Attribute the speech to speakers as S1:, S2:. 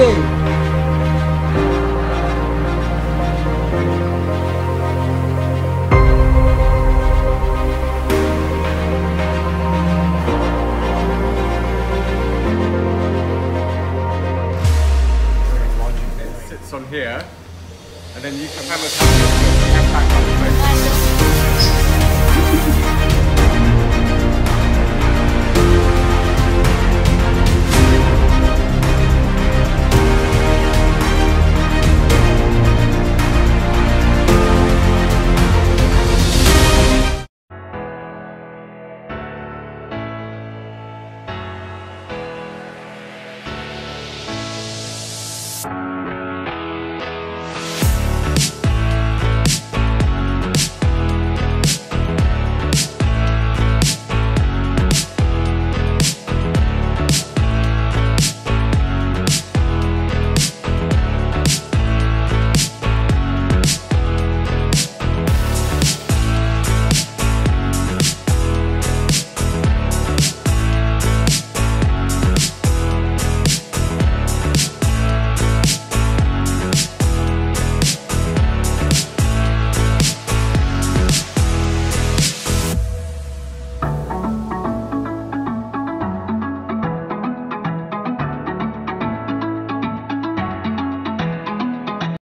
S1: day. on here and then you can have a.